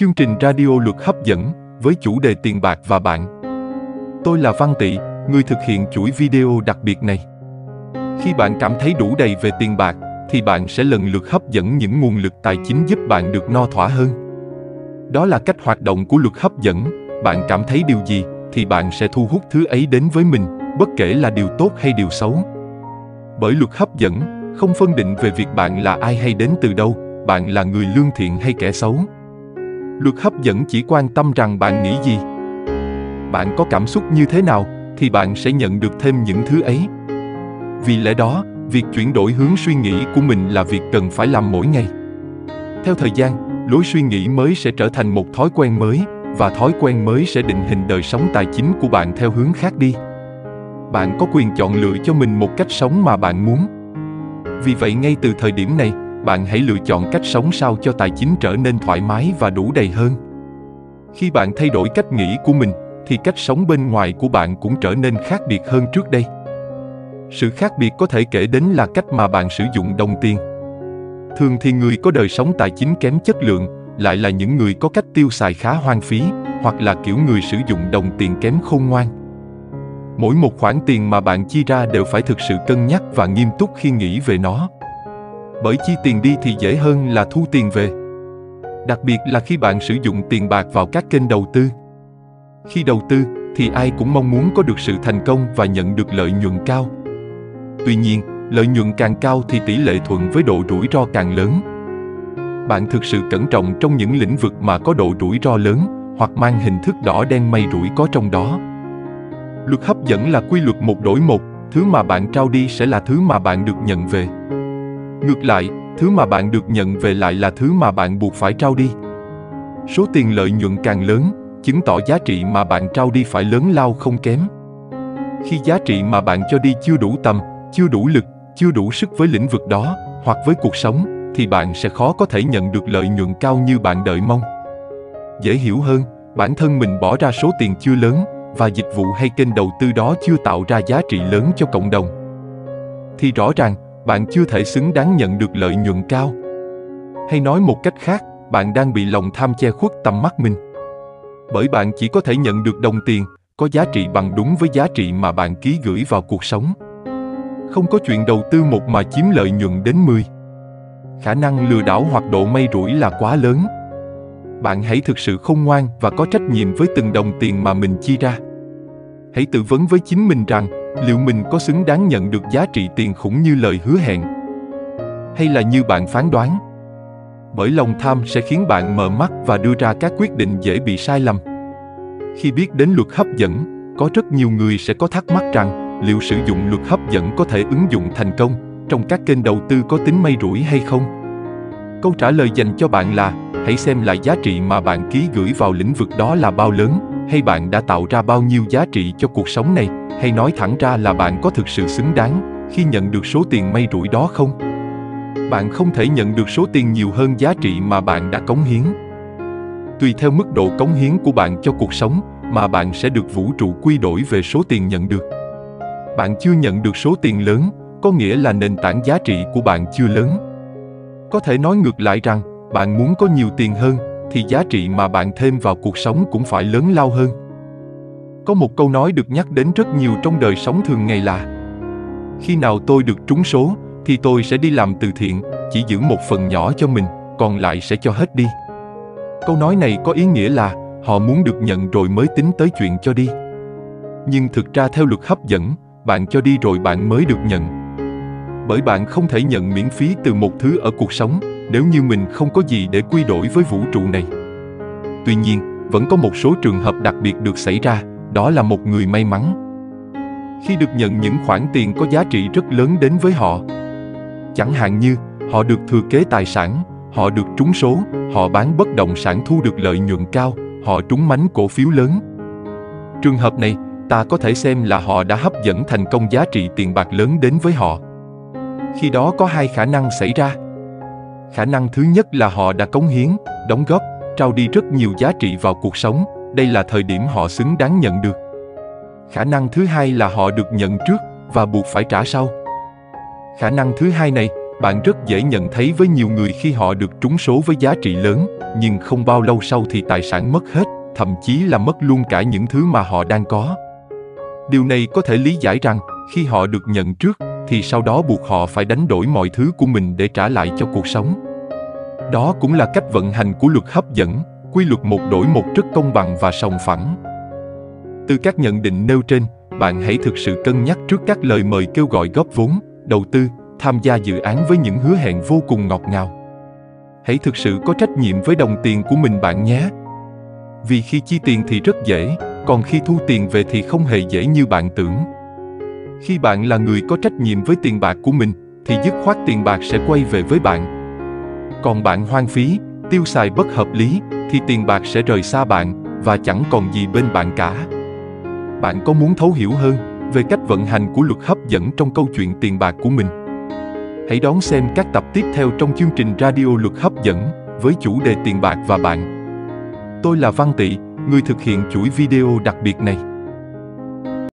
Chương trình radio luật hấp dẫn với chủ đề tiền bạc và bạn. Tôi là Văn Tị, người thực hiện chuỗi video đặc biệt này. Khi bạn cảm thấy đủ đầy về tiền bạc, thì bạn sẽ lần lượt hấp dẫn những nguồn lực tài chính giúp bạn được no thỏa hơn. Đó là cách hoạt động của luật hấp dẫn, bạn cảm thấy điều gì thì bạn sẽ thu hút thứ ấy đến với mình, bất kể là điều tốt hay điều xấu. Bởi luật hấp dẫn không phân định về việc bạn là ai hay đến từ đâu, bạn là người lương thiện hay kẻ xấu. Luật hấp dẫn chỉ quan tâm rằng bạn nghĩ gì. Bạn có cảm xúc như thế nào thì bạn sẽ nhận được thêm những thứ ấy. Vì lẽ đó, việc chuyển đổi hướng suy nghĩ của mình là việc cần phải làm mỗi ngày. Theo thời gian, lối suy nghĩ mới sẽ trở thành một thói quen mới và thói quen mới sẽ định hình đời sống tài chính của bạn theo hướng khác đi. Bạn có quyền chọn lựa cho mình một cách sống mà bạn muốn. Vì vậy ngay từ thời điểm này, bạn hãy lựa chọn cách sống sao cho tài chính trở nên thoải mái và đủ đầy hơn. Khi bạn thay đổi cách nghĩ của mình, thì cách sống bên ngoài của bạn cũng trở nên khác biệt hơn trước đây. Sự khác biệt có thể kể đến là cách mà bạn sử dụng đồng tiền. Thường thì người có đời sống tài chính kém chất lượng lại là những người có cách tiêu xài khá hoang phí, hoặc là kiểu người sử dụng đồng tiền kém khôn ngoan. Mỗi một khoản tiền mà bạn chi ra đều phải thực sự cân nhắc và nghiêm túc khi nghĩ về nó. Bởi chi tiền đi thì dễ hơn là thu tiền về. Đặc biệt là khi bạn sử dụng tiền bạc vào các kênh đầu tư. Khi đầu tư thì ai cũng mong muốn có được sự thành công và nhận được lợi nhuận cao. Tuy nhiên, lợi nhuận càng cao thì tỷ lệ thuận với độ rủi ro càng lớn. Bạn thực sự cẩn trọng trong những lĩnh vực mà có độ rủi ro lớn hoặc mang hình thức đỏ đen may rủi có trong đó. Luật hấp dẫn là quy luật một đổi một, thứ mà bạn trao đi sẽ là thứ mà bạn được nhận về. Ngược lại, thứ mà bạn được nhận về lại là thứ mà bạn buộc phải trao đi. Số tiền lợi nhuận càng lớn, chứng tỏ giá trị mà bạn trao đi phải lớn lao không kém. Khi giá trị mà bạn cho đi chưa đủ tầm, chưa đủ lực, chưa đủ sức với lĩnh vực đó hoặc với cuộc sống thì bạn sẽ khó có thể nhận được lợi nhuận cao như bạn đợi mong. Dễ hiểu hơn, bản thân mình bỏ ra số tiền chưa lớn và dịch vụ hay kênh đầu tư đó chưa tạo ra giá trị lớn cho cộng đồng thì rõ ràng bạn chưa thể xứng đáng nhận được lợi nhuận cao. Hay nói một cách khác, bạn đang bị lòng tham che khuất tầm mắt mình. Bởi bạn chỉ có thể nhận được đồng tiền có giá trị bằng đúng với giá trị mà bạn ký gửi vào cuộc sống. Không có chuyện đầu tư một mà chiếm lợi nhuận đến 10. Khả năng lừa đảo hoặc độ may rủi là quá lớn. Bạn hãy thực sự khôn ngoan và có trách nhiệm với từng đồng tiền mà mình chi ra. Hãy tự vấn với chính mình rằng liệu mình có xứng đáng nhận được giá trị tiền khủng như lời hứa hẹn? Hay là như bạn phán đoán? Bởi lòng tham sẽ khiến bạn mở mắt và đưa ra các quyết định dễ bị sai lầm. Khi biết đến luật hấp dẫn, có rất nhiều người sẽ có thắc mắc rằng, liệu sử dụng luật hấp dẫn có thể ứng dụng thành công trong các kênh đầu tư có tính may rủi hay không? Câu trả lời dành cho bạn là, hãy xem lại giá trị mà bạn ký gửi vào lĩnh vực đó là bao lớn, hay bạn đã tạo ra bao nhiêu giá trị cho cuộc sống này hay nói thẳng ra là bạn có thực sự xứng đáng khi nhận được số tiền may rủi đó không? Bạn không thể nhận được số tiền nhiều hơn giá trị mà bạn đã cống hiến. Tùy theo mức độ cống hiến của bạn cho cuộc sống mà bạn sẽ được vũ trụ quy đổi về số tiền nhận được. Bạn chưa nhận được số tiền lớn, có nghĩa là nền tảng giá trị của bạn chưa lớn. Có thể nói ngược lại rằng, bạn muốn có nhiều tiền hơn thì giá trị mà bạn thêm vào cuộc sống cũng phải lớn lao hơn có một câu nói được nhắc đến rất nhiều trong đời sống thường ngày là Khi nào tôi được trúng số, thì tôi sẽ đi làm từ thiện, chỉ giữ một phần nhỏ cho mình, còn lại sẽ cho hết đi. Câu nói này có ý nghĩa là họ muốn được nhận rồi mới tính tới chuyện cho đi. Nhưng thực ra theo luật hấp dẫn, bạn cho đi rồi bạn mới được nhận. Bởi bạn không thể nhận miễn phí từ một thứ ở cuộc sống nếu như mình không có gì để quy đổi với vũ trụ này. Tuy nhiên, vẫn có một số trường hợp đặc biệt được xảy ra đó là một người may mắn. Khi được nhận những khoản tiền có giá trị rất lớn đến với họ, chẳng hạn như họ được thừa kế tài sản, họ được trúng số, họ bán bất động sản thu được lợi nhuận cao, họ trúng mánh cổ phiếu lớn. Trường hợp này, ta có thể xem là họ đã hấp dẫn thành công giá trị tiền bạc lớn đến với họ. Khi đó có hai khả năng xảy ra. Khả năng thứ nhất là họ đã cống hiến, đóng góp, trao đi rất nhiều giá trị vào cuộc sống đây là thời điểm họ xứng đáng nhận được khả năng thứ hai là họ được nhận trước và buộc phải trả sau khả năng thứ hai này Bạn rất dễ nhận thấy với nhiều người khi họ được trúng số với giá trị lớn, nhưng không bao lâu sau thì tài sản mất hết, thậm chí là mất luôn cả những thứ mà họ đang có. Điều này có thể lý giải rằng, khi họ được nhận trước, thì sau đó buộc họ phải đánh đổi mọi thứ của mình để trả lại cho cuộc sống. Đó cũng là cách vận hành của luật hấp dẫn, quy luật một đổi một rất công bằng và sòng phẳng. Từ các nhận định nêu trên, bạn hãy thực sự cân nhắc trước các lời mời kêu gọi góp vốn, đầu tư, tham gia dự án với những hứa hẹn vô cùng ngọt ngào. Hãy thực sự có trách nhiệm với đồng tiền của mình bạn nhé. Vì khi chi tiền thì rất dễ, còn khi thu tiền về thì không hề dễ như bạn tưởng. Khi bạn là người có trách nhiệm với tiền bạc của mình, thì dứt khoát tiền bạc sẽ quay về với bạn. Còn bạn hoang phí, tiêu xài bất hợp lý, thì tiền bạc sẽ rời xa bạn và chẳng còn gì bên bạn cả. Bạn có muốn thấu hiểu hơn về cách vận hành của luật hấp dẫn trong câu chuyện tiền bạc của mình? Hãy đón xem các tập tiếp theo trong chương trình radio luật hấp dẫn với chủ đề tiền bạc và bạn. Tôi là Văn Tị, người thực hiện chuỗi video đặc biệt này.